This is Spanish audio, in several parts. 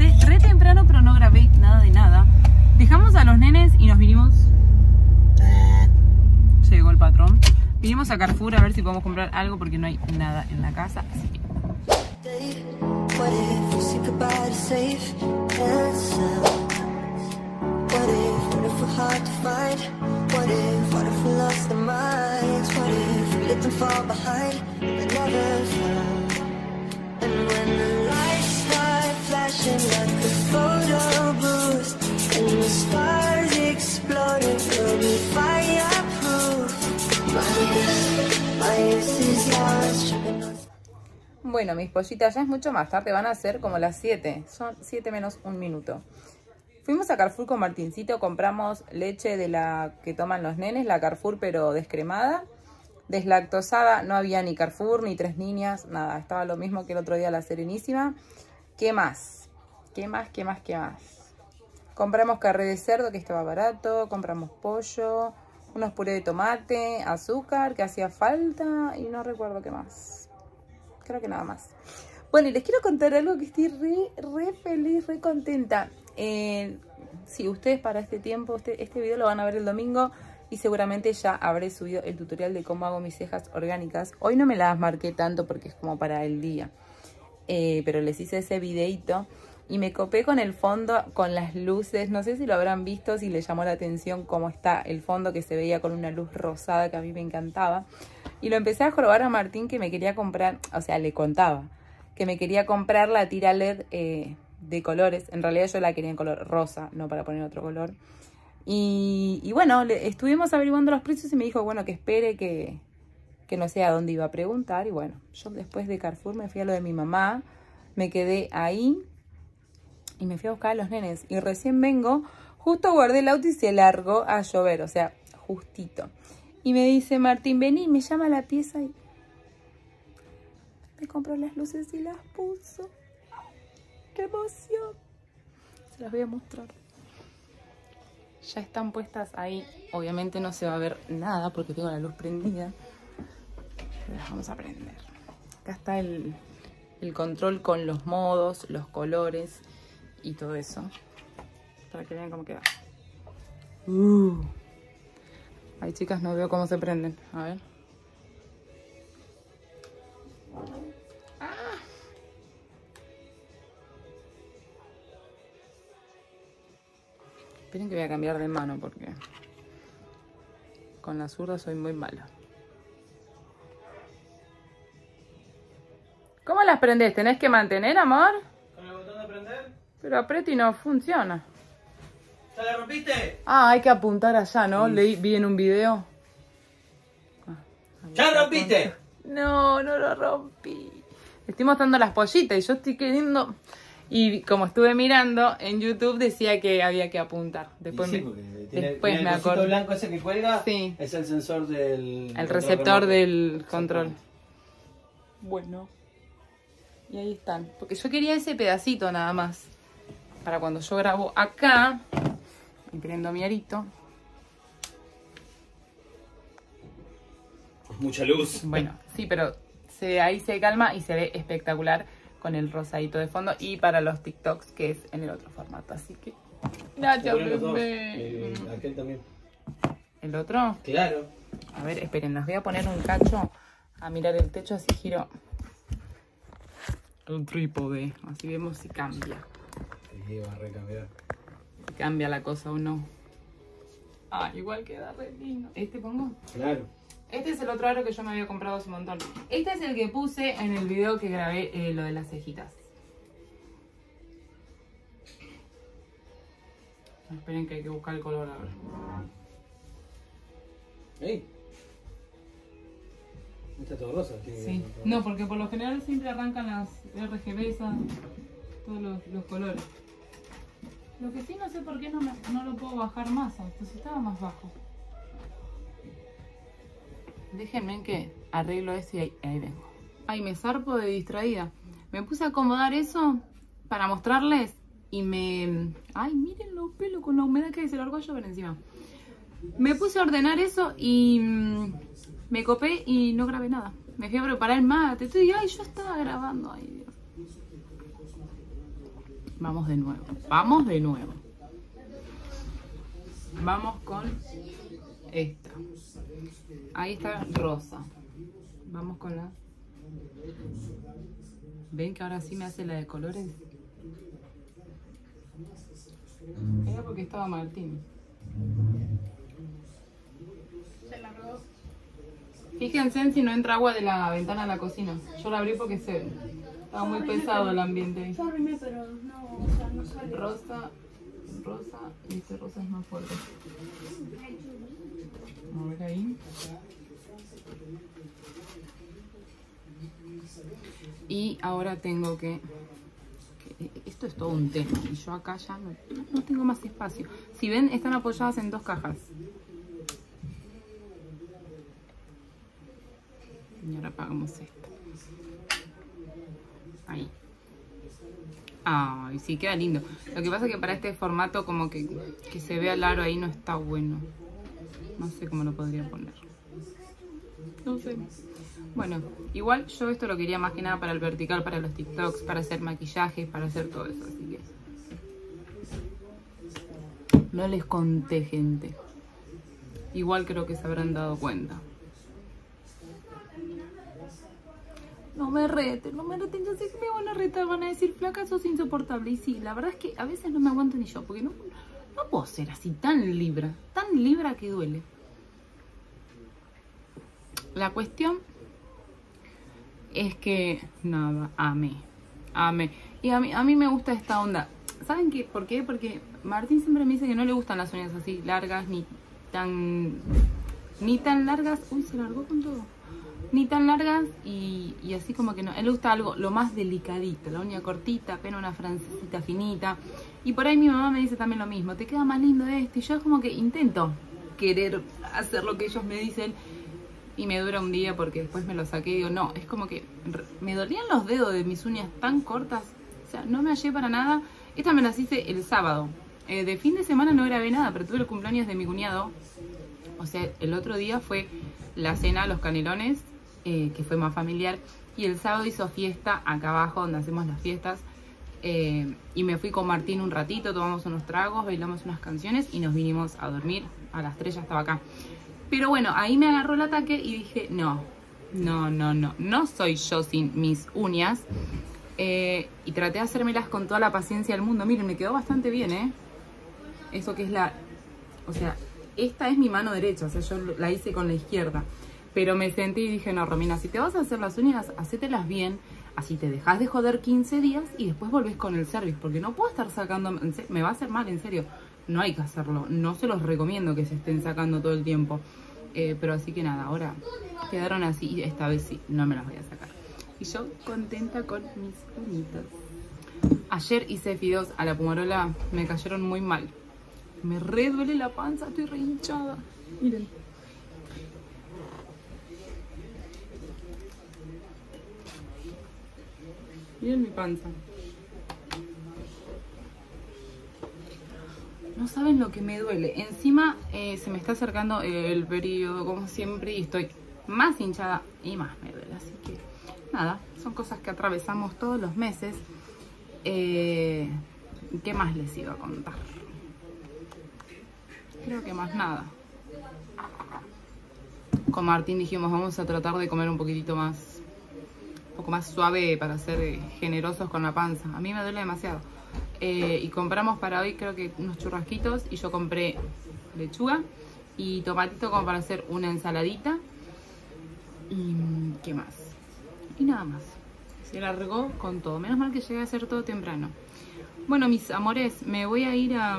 desperté re temprano, pero no grabé nada de nada. Dejamos a los nenes y nos vinimos. Llegó el patrón. Vinimos a Carrefour a ver si podemos comprar algo porque no hay nada en la casa. Así que Bueno, mis pollitas, ya es mucho más tarde, van a ser como las 7. Son 7 menos un minuto. Fuimos a Carrefour con Martincito, compramos leche de la que toman los nenes, la Carrefour pero descremada. Deslactosada, no había ni Carrefour, ni tres niñas, nada. Estaba lo mismo que el otro día la Serenísima. ¿Qué más? ¿Qué más? ¿Qué más? ¿Qué más? Compramos carne de cerdo que estaba barato, compramos pollo, unos puré de tomate, azúcar que hacía falta y no recuerdo qué más creo que nada más. Bueno, y les quiero contar algo que estoy re, re feliz, re contenta. Eh, si ustedes para este tiempo, este, este video lo van a ver el domingo y seguramente ya habré subido el tutorial de cómo hago mis cejas orgánicas. Hoy no me las marqué tanto porque es como para el día, Eh, pero les hice ese videito y me copé con el fondo, con las luces. No sé si lo habrán visto, si les llamó la atención cómo está el fondo que se veía con una luz rosada que a mí me encantaba. Y lo empecé a jorobar a Martín que me quería comprar, o sea, le contaba que me quería comprar la tira LED eh, de colores. En realidad yo la quería en color rosa, no para poner otro color. Y, bueno, le- estuvimos averiguando los precios y me dijo, bueno, que espere que, que no sé a dónde iba a preguntar. Y bueno, yo después de Carrefour me fui a lo de mi mamá, me quedé ahí y me fui a buscar a los nenes. Y recién vengo, justo guardé el auto y se largó a llover, o sea, justito. Y me dice Martín, vení, me llama la pieza y me compró las luces y las puso. ¡Qué emoción! Se las voy a mostrar. Ya están puestas ahí. Obviamente no se va a ver nada porque tengo la luz prendida. Las vamos a prender. Acá está el control con los modos, los colores y todo eso. Para que vean cómo queda. Uh. Ay, chicas, no veo cómo se prenden. A ver. Ah. Esperen que voy a cambiar de mano porque con la zurda soy muy mala. ¿Cómo las prendes? ¿Tenés que mantener, amor? ¿Con el botón de prender? Pero aprieto y no funciona. ¿Ya la rompiste? Ah, hay que apuntar allá, ¿no? Leí, vi en un video. ¡Ya rompiste! No, no lo rompí. Estoy mostrando las pollitas y yo estoy queriendo... Y como estuve mirando en YouTube decía que había que apuntar. Después sí, me, porque tiene, después tiene me el acordé. blanco ese que cuelga. Sí. Es el sensor del... El control receptor remoto. del control. Bueno. Y ahí están. Porque yo quería ese pedacito nada más. Para cuando yo grabo acá. Y prendo mi arito. Mucha luz. Bueno, sí, pero se, ahí se calma y se ve espectacular con el rosadito de fondo. Y para los TikToks, que es en el otro formato. Así que. Bebé. Eh, aquel también. ¿El otro? Claro. A ver, esperen, les voy a poner un cacho a mirar el techo, así giro el trípode. Así vemos si cambia. Sí, va a recambiar. Cambia la cosa o no. Ah, igual queda re lindo. ¿Este pongo? Claro. Este es el otro aro que yo me había comprado hace un montón. Este es el que puse en el video que grabé eh, lo de las cejitas. Esperen que hay que buscar el color ahora. ¡Ey! Está todo rosa. Sí. No, porque por lo general siempre arrancan las RGB, esas, todos los, los colores. Lo que sí no sé por qué no, me- no lo puedo bajar más, entonces estaba más bajo. Déjenme que arreglo esto y ahí, ahí vengo. Ay, me zarpo de distraída. Me puse a acomodar eso para mostrarles y me... Ay, miren los pelos con la humedad que se largó a llover encima. Me puse a ordenar eso y mm, me copé y no grabé nada. Me fui a preparar el mate. Estoy, ay, yo estaba grabando. Ay, Dios. Vamos de nuevo. Vamos de nuevo. Vamos con esta. Ahí está rosa. Vamos con la. ¿Ven que ahora sí me hace la de colores? Era porque estaba Martín. Fíjense en si no entra agua de la ventana a la cocina. Yo la abrí porque se estaba muy pesado el ambiente. ahí. Pero no, o sea, no sale. Rosa, rosa, y este rosa es más fuerte. Vamos a ver ahí. Y ahora tengo que, que- Esto es todo un tema. Y yo acá ya no, no tengo más espacio. Si ven, están apoyadas en dos cajas. Y ahora apagamos esto. Ahí. Ay, sí, queda lindo. Lo que pasa es que para este formato como que, que se vea el aro ahí no está bueno. No sé cómo lo podría poner. No sé. Bueno, igual yo esto lo quería más que nada para el vertical, para los TikToks, para hacer maquillaje, para hacer todo eso, así que... No les conté, gente. Igual creo que se habrán dado cuenta. No me reten, no me reten, yo sé que me van a retar, van a decir, flaca, sos insoportable. Y sí, la verdad es que a veces no me aguanto ni yo, porque no, no puedo ser así tan libra, tan libra que duele. La cuestión es que, nada, amé, amé. Y a mí, a mí me gusta esta onda. ¿Saben qué? ¿Por qué? Porque Martín siempre me dice que no le gustan las uñas así largas, ni tan, ni tan largas. Uy, se largó con todo ni tan largas y, así como que no. Él gusta algo lo más delicadito, la uña cortita, apenas una francesita finita. Y por ahí mi mamá me dice también lo mismo, te queda más lindo este. Y yo es como que intento querer hacer lo que ellos me dicen y me dura un día porque después me lo saqué y digo, no, es como que me dolían los dedos de mis uñas tan cortas. O sea, no me hallé para nada. Esta me las hice el sábado. Eh, de fin de semana no grabé nada, pero tuve el cumpleaños de mi cuñado. O sea, el otro día fue la cena, los canelones, eh, que fue más familiar. Y el sábado hizo fiesta acá abajo, donde hacemos las fiestas. Eh, y me fui con Martín un ratito, tomamos unos tragos, bailamos unas canciones y nos vinimos a dormir. A las 3 ya estaba acá. Pero bueno, ahí me agarró el ataque y dije, no, no, no, no, no soy yo sin mis uñas. Eh, y traté de hacérmelas con toda la paciencia del mundo. Miren, me quedó bastante bien, ¿eh? Eso que es la... O sea, esta es mi mano derecha, o sea, yo la hice con la izquierda. Pero me senté y dije, no, Romina, si te vas a hacer las uñas, hacételas bien. Así te dejas de joder 15 días y después volvés con el service. Porque no puedo estar sacando... Me va a hacer mal, en serio. No hay que hacerlo. No se los recomiendo que se estén sacando todo el tiempo. Eh, pero así que nada, ahora quedaron así y esta vez sí, no me las voy a sacar. Y yo contenta con mis uñitas. Ayer hice fideos a la pumarola, me cayeron muy mal. Me re duele la panza, estoy re hinchada. Miren. Miren mi panza. No saben lo que me duele. Encima eh, se me está acercando el periodo como siempre y estoy más hinchada y más me duele. Así que nada, son cosas que atravesamos todos los meses. Eh, ¿Qué más les iba a contar? Creo que más nada. Con Martín dijimos vamos a tratar de comer un poquitito más, un poco más suave para ser generosos con la panza. A mí me duele demasiado. Eh, y compramos para hoy creo que unos churrasquitos y yo compré lechuga y tomatito como para hacer una ensaladita. Y qué más. Y nada más. Se largó con todo. Menos mal que llegué a hacer todo temprano. Bueno, mis amores, me voy a ir a...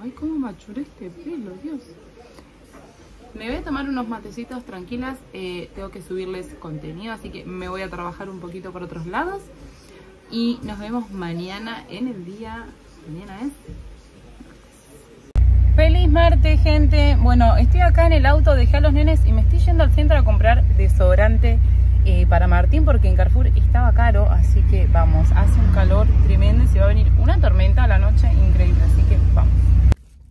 Ay, cómo machuré este pelo, Dios. Me voy a tomar unos matecitos tranquilas. eh, tengo que subirles contenido, así que me voy a trabajar un poquito por otros lados. Y nos vemos mañana en el día. Mañana es. Feliz martes, gente. Bueno, estoy acá en el auto, dejé a los nenes y me estoy yendo al centro a comprar desodorante eh, para Martín porque en Carrefour estaba caro. Así que vamos, hace un calor tremendo y se va a venir una tormenta a la noche increíble. Así que vamos.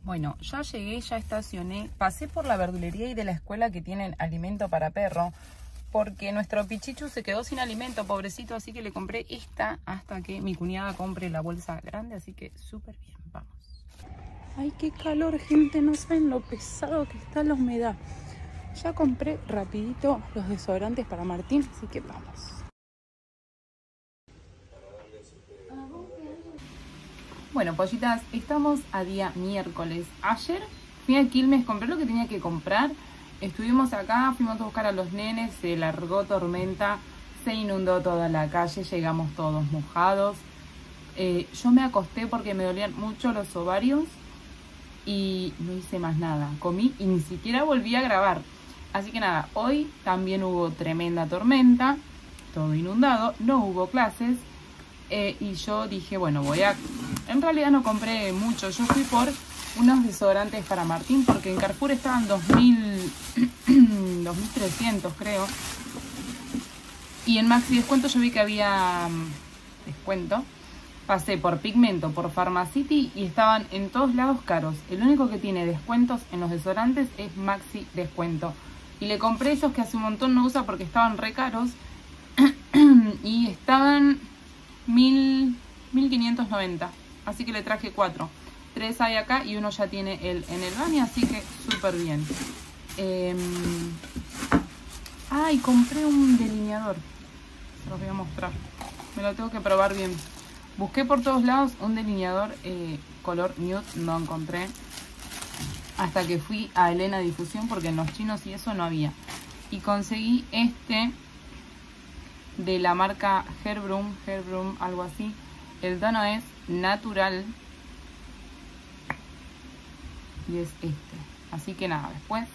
Bueno, ya llegué, ya estacioné, pasé por la verdulería y de la escuela que tienen alimento para perro, porque nuestro pichichu se quedó sin alimento, pobrecito, así que le compré esta hasta que mi cuñada compre la bolsa grande, así que súper bien, vamos. Ay, qué calor, gente, no saben lo pesado que está la humedad. Ya compré rapidito los desodorantes para Martín, así que vamos. Bueno, pollitas, estamos a día miércoles. Ayer fui a Quilmes, compré lo que tenía que comprar. Estuvimos acá, fuimos a buscar a los nenes, se largó tormenta, se inundó toda la calle, llegamos todos mojados. Eh, yo me acosté porque me dolían mucho los ovarios y no hice más nada. Comí y ni siquiera volví a grabar. Así que nada, hoy también hubo tremenda tormenta, todo inundado, no hubo clases. Eh, y yo dije, bueno, voy a... En realidad no compré mucho, yo fui por unos desodorantes para Martín porque en Carrefour estaban 2000, 2300 creo. Y en Maxi Descuento yo vi que había mm, descuento. Pasé por Pigmento, por Pharmacity y estaban en todos lados caros. El único que tiene descuentos en los desodorantes es Maxi Descuento. Y le compré esos que hace un montón no usa porque estaban re caros. y estaban mil, 1590. Así que le traje cuatro. Tres hay acá y uno ya tiene el, en el baño, así que súper bien. Eh, ay, compré un delineador. Se los voy a mostrar. Me lo tengo que probar bien. Busqué por todos lados un delineador eh, color nude, no encontré. Hasta que fui a Elena Difusión porque en los chinos y eso no había. Y conseguí este de la marca Herbrum, Herbrum, algo así. El tono es natural. Y es este. Así que nada, después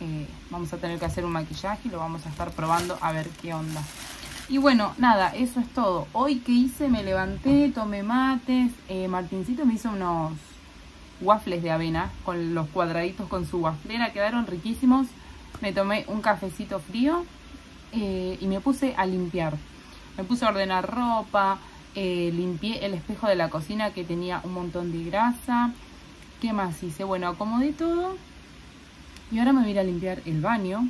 eh, vamos a tener que hacer un maquillaje y lo vamos a estar probando a ver qué onda. Y bueno, nada, eso es todo. Hoy que hice, me levanté, tomé mates. Eh, Martincito me hizo unos waffles de avena con los cuadraditos con su waflera. Quedaron riquísimos. Me tomé un cafecito frío eh, y me puse a limpiar. Me puse a ordenar ropa, eh, limpié el espejo de la cocina que tenía un montón de grasa. ¿Qué más hice? Bueno, acomodé todo. Y ahora me voy a ir a limpiar el baño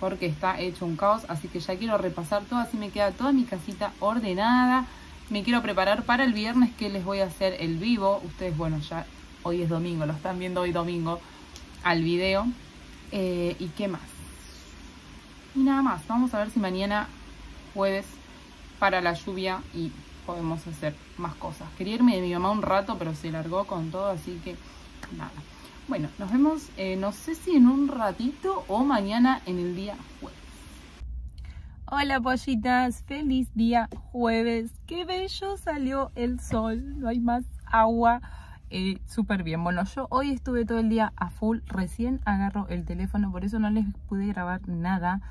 porque está hecho un caos, así que ya quiero repasar todo, así me queda toda mi casita ordenada. Me quiero preparar para el viernes que les voy a hacer el vivo. Ustedes, bueno, ya hoy es domingo, lo están viendo hoy domingo al video. Eh, ¿Y qué más? Y nada más, vamos a ver si mañana jueves para la lluvia y podemos hacer más cosas. Quería irme de mi mamá un rato, pero se largó con todo, así que nada. Bueno, nos vemos, eh, no sé si en un ratito o mañana en el día jueves. Hola pollitas, feliz día jueves. Qué bello salió el sol, no hay más agua. Eh, Súper bien. Bueno, yo hoy estuve todo el día a full, recién agarro el teléfono, por eso no les pude grabar nada.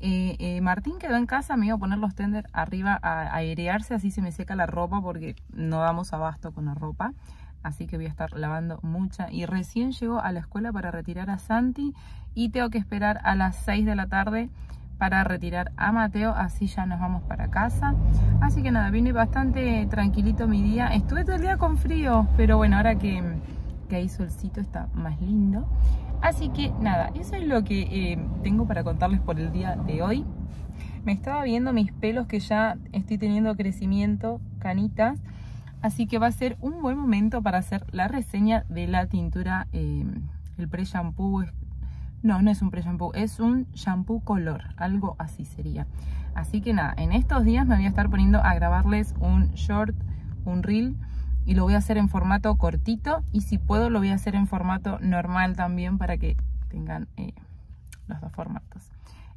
Eh, eh, Martín quedó en casa, me iba a poner los tender arriba a, airearse, así se me seca la ropa porque no damos abasto con la ropa. Así que voy a estar lavando mucha. Y recién llego a la escuela para retirar a Santi y tengo que esperar a las 6 de la tarde para retirar a Mateo, así ya nos vamos para casa. Así que nada, vine bastante tranquilito mi día. Estuve todo el día con frío, pero bueno, ahora que, que hay solcito está más lindo. Así que nada, eso es lo que eh, tengo para contarles por el día de hoy. Me estaba viendo mis pelos que ya estoy teniendo crecimiento, canitas. Así que va a ser un buen momento para hacer la reseña de la tintura, eh, el pre-shampoo. No, no es un pre-shampoo, es un shampoo color, algo así sería. Así que nada, en estos días me voy a estar poniendo a grabarles un short, un reel. Y lo voy a hacer en formato cortito y si puedo lo voy a hacer en formato normal también para que tengan eh, los dos formatos.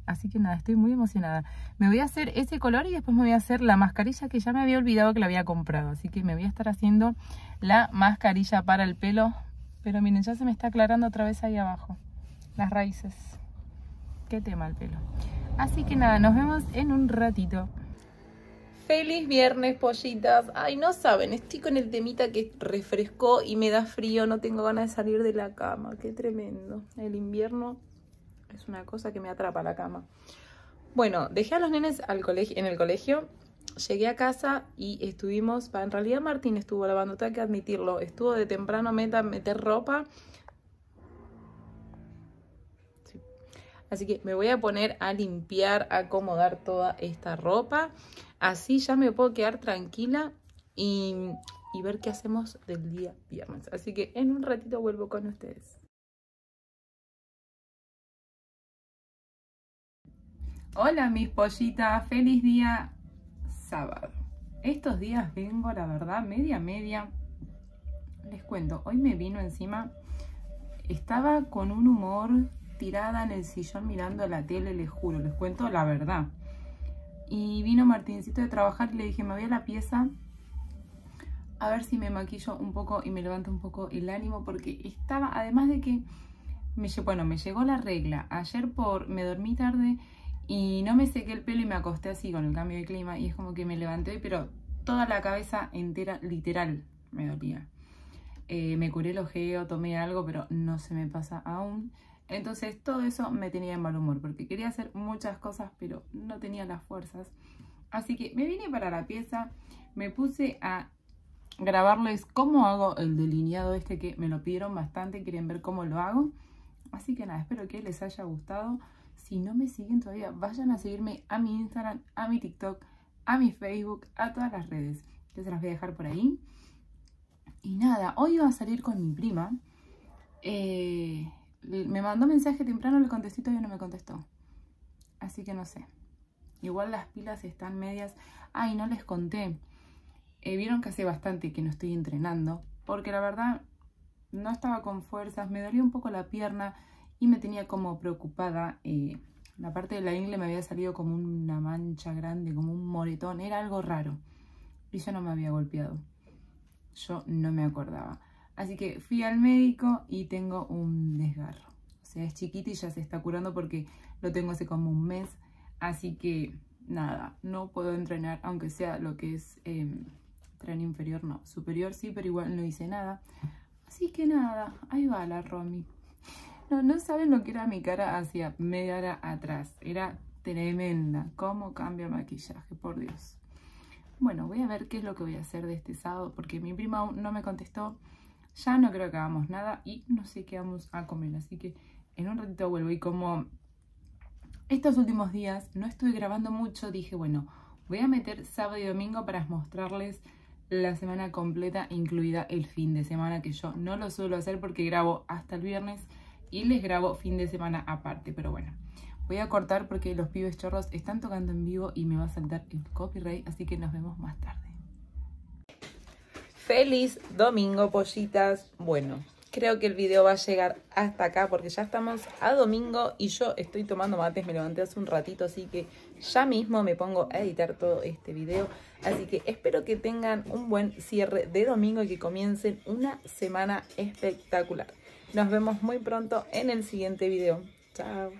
Así que nada, estoy muy emocionada. Me voy a hacer ese color y después me voy a hacer la mascarilla que ya me había olvidado que la había comprado. Así que me voy a estar haciendo la mascarilla para el pelo. Pero miren, ya se me está aclarando otra vez ahí abajo. Las raíces. Qué tema el pelo. Así que nada, nos vemos en un ratito. Feliz viernes, pollitas. Ay, no saben, estoy con el temita que refrescó y me da frío. No tengo ganas de salir de la cama. Qué tremendo. El invierno es una cosa que me atrapa la cama. Bueno, dejé a los nenes al colegio, en el colegio. Llegué a casa y estuvimos, en realidad Martín estuvo lavando, tengo que admitirlo, estuvo de temprano meta meter ropa. Así que me voy a poner a limpiar, a acomodar toda esta ropa. Así ya me puedo quedar tranquila y, y ver qué hacemos del día viernes. Así que en un ratito vuelvo con ustedes. Hola mis pollitas, feliz día sábado. Estos días vengo, la verdad, media media. Les cuento, hoy me vino encima, estaba con un humor tirada en el sillón mirando la tele, les juro, les cuento la verdad. Y vino Martincito de trabajar y le dije, me voy a la pieza a ver si me maquillo un poco y me levanto un poco el ánimo porque estaba, además de que, me, bueno, me llegó la regla. Ayer por, me dormí tarde y no me sequé el pelo y me acosté así con el cambio de clima y es como que me levanté pero toda la cabeza entera, literal, me dolía. Eh, me curé el ojeo, tomé algo, pero no se me pasa aún. Entonces todo eso me tenía en mal humor porque quería hacer muchas cosas, pero no tenía las fuerzas. Así que me vine para la pieza, me puse a grabarles cómo hago el delineado este que me lo pidieron bastante, quieren ver cómo lo hago. Así que nada, espero que les haya gustado. Si no me siguen todavía, vayan a seguirme a mi Instagram, a mi TikTok, a mi Facebook, a todas las redes. Yo se las voy a dejar por ahí. Y nada, hoy iba a salir con mi prima. Eh, me mandó mensaje temprano, le contesté y no me contestó. Así que no sé. Igual las pilas están medias. Ay, no les conté. Eh, vieron que hace bastante que no estoy entrenando. Porque la verdad no estaba con fuerzas. Me dolía un poco la pierna y me tenía como preocupada. Eh, la parte de la ingle me había salido como una mancha grande, como un moretón. Era algo raro. Y yo no me había golpeado. Yo no me acordaba. Así que fui al médico y tengo un desgarro. O sea, es chiquito y ya se está curando porque lo tengo hace como un mes. Así que nada, no puedo entrenar, aunque sea lo que es eh, tren inferior, no. Superior sí, pero igual no hice nada. Así que nada, ahí va la Romy. No, no saben lo que era mi cara hacia media hora atrás. Era tremenda. Cómo cambia maquillaje, por Dios. Bueno, voy a ver qué es lo que voy a hacer de este sábado, porque mi prima aún no me contestó. Ya no creo que hagamos nada y no sé qué vamos a comer. Así que en un ratito vuelvo y como estos últimos días no estuve grabando mucho, dije, bueno, voy a meter sábado y domingo para mostrarles la semana completa, incluida el fin de semana, que yo no lo suelo hacer porque grabo hasta el viernes y les grabo fin de semana aparte. Pero bueno, voy a cortar porque los pibes chorros están tocando en vivo y me va a saltar el copyright, así que nos vemos más tarde. Feliz domingo, pollitas. Bueno, creo que el video va a llegar hasta acá porque ya estamos a domingo y yo estoy tomando mates, me levanté hace un ratito, así que ya mismo me pongo a editar todo este video. Así que espero que tengan un buen cierre de domingo y que comiencen una semana espectacular. Nos vemos muy pronto en el siguiente video. Chao.